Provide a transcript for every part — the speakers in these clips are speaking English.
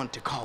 going to call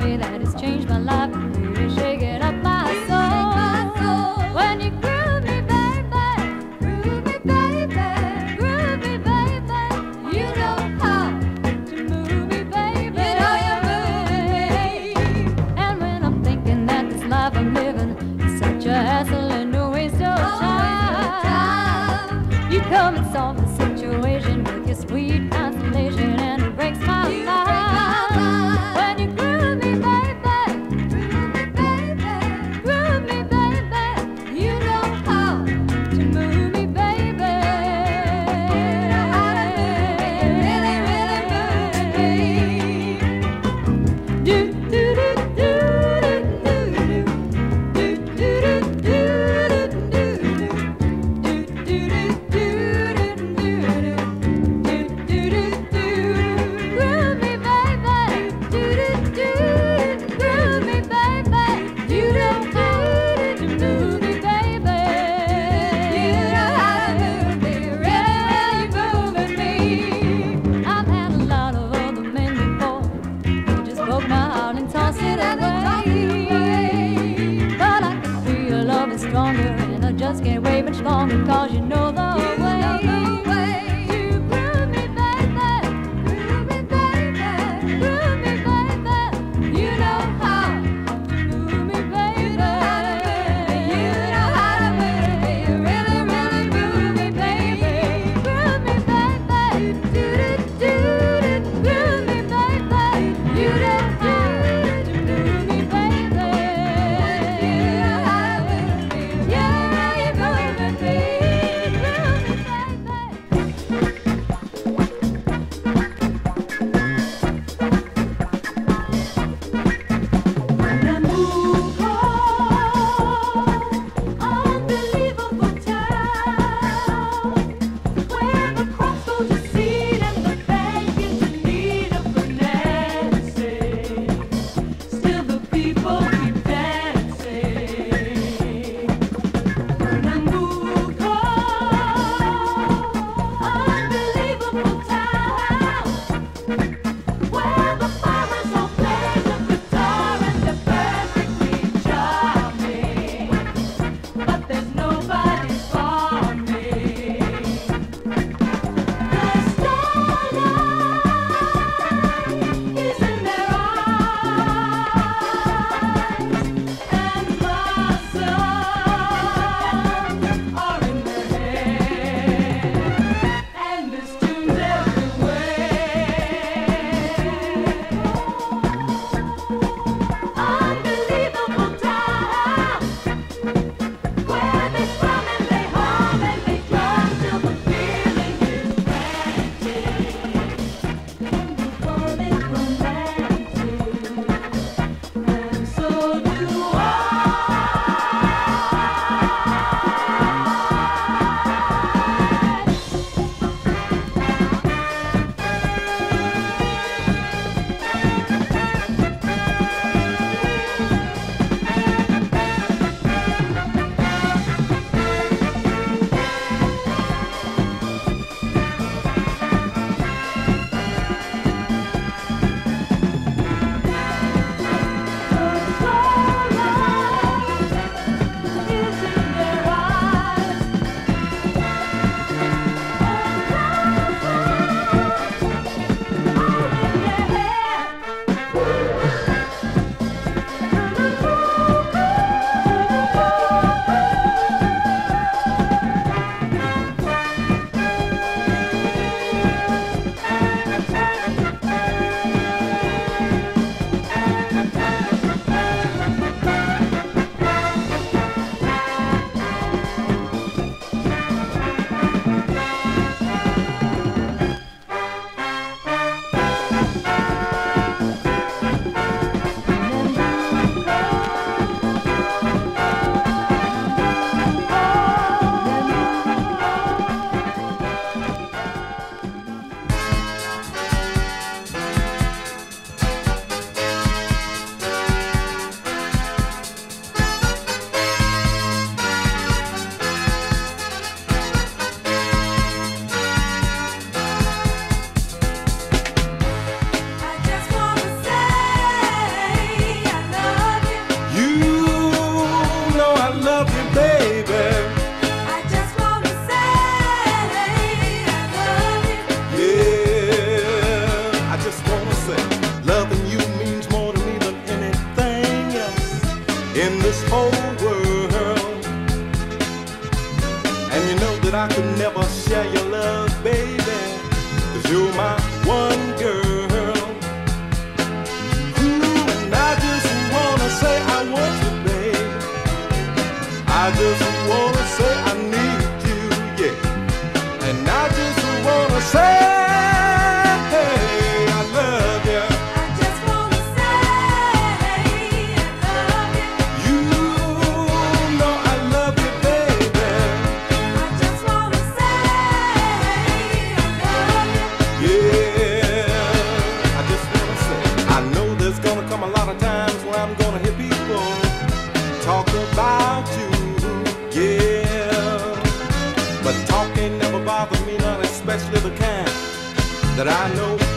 that has changed my life. about you, yeah. But talking never me, especially the kind that I know.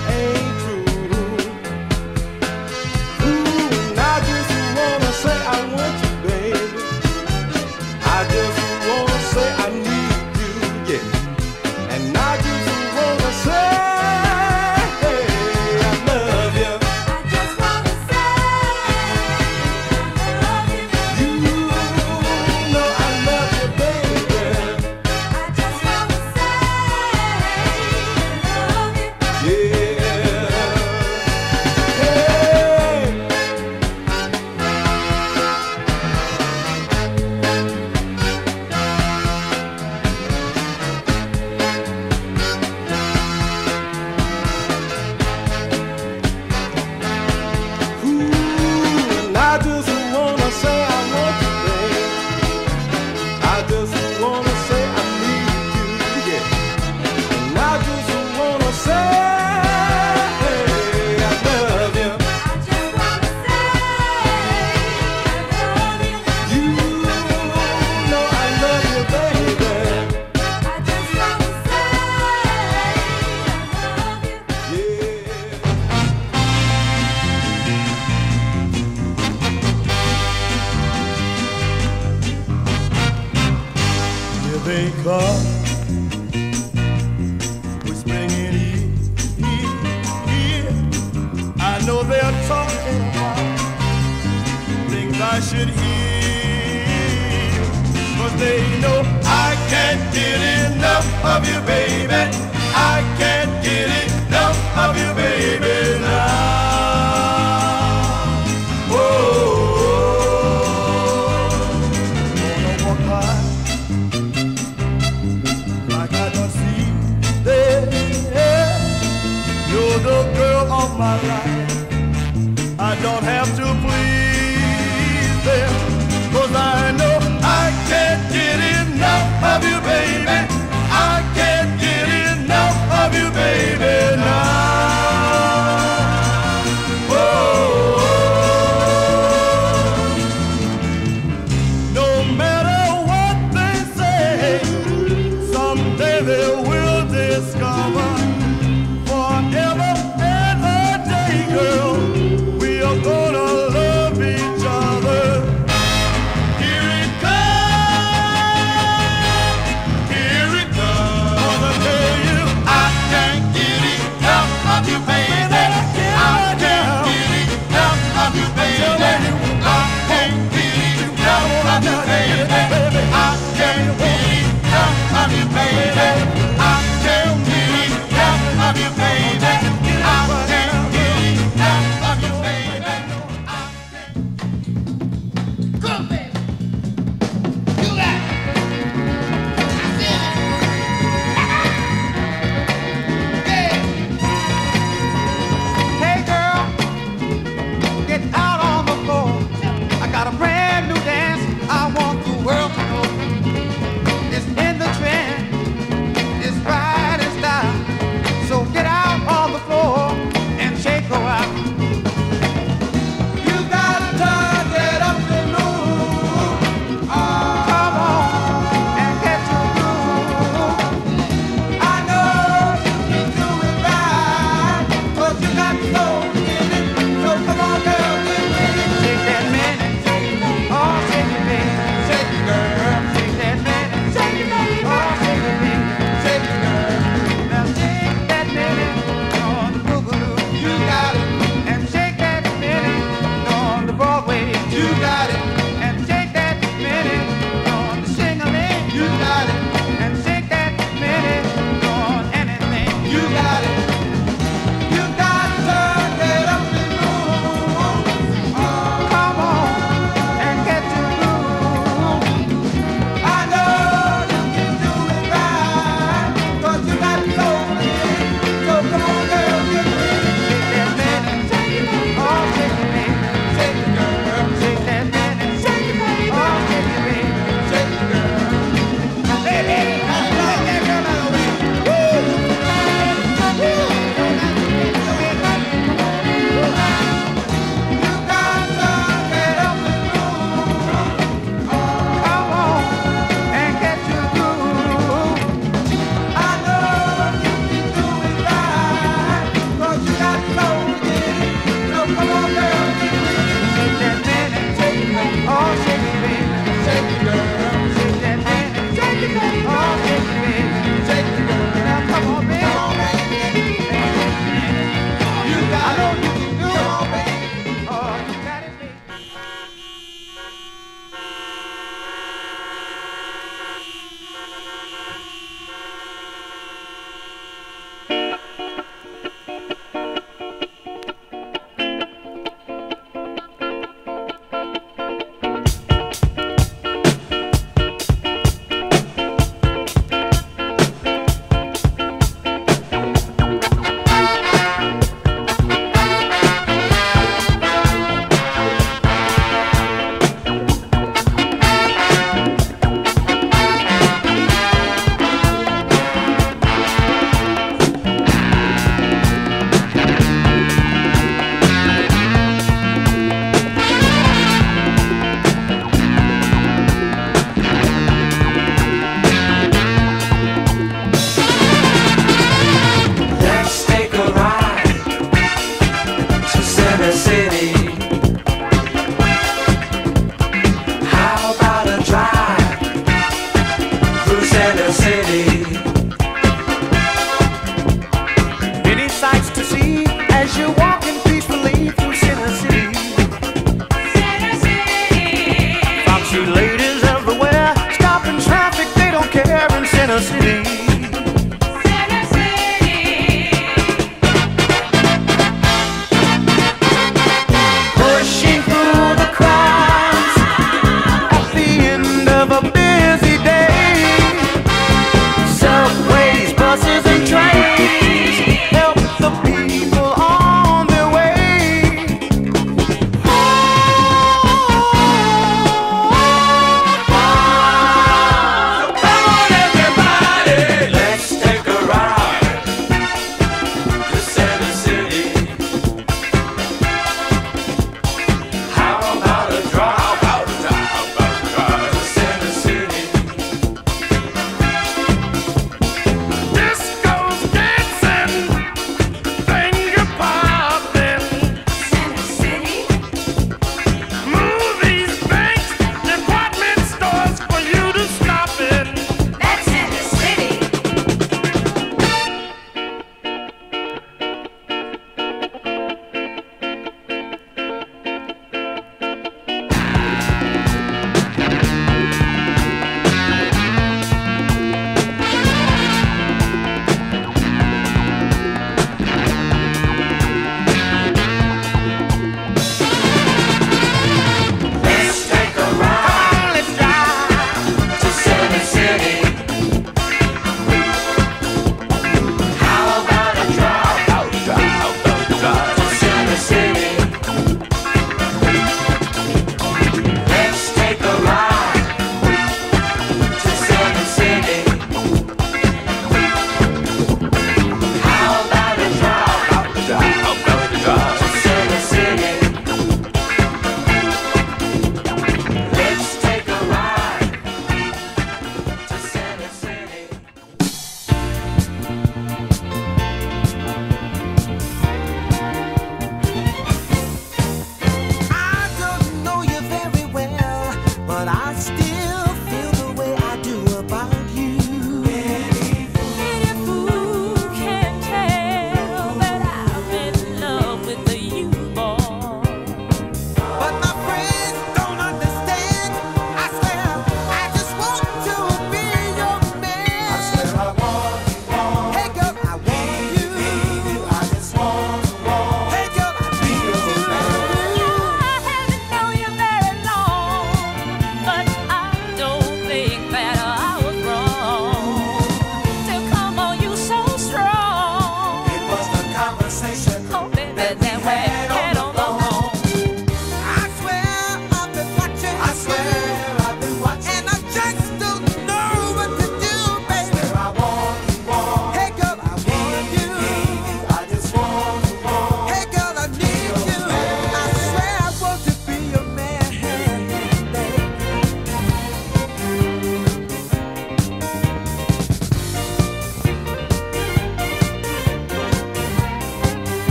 they come whispering in ear, ear, ear. I know they are talking about things I should hear, but they know I can't get enough of you, baby.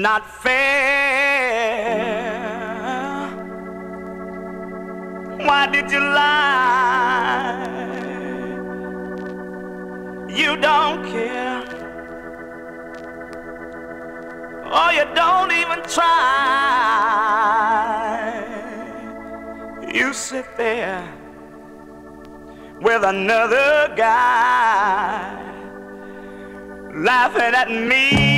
not fair. Why did you lie? You don't care. Oh, you don't even try. You sit there with another guy laughing at me.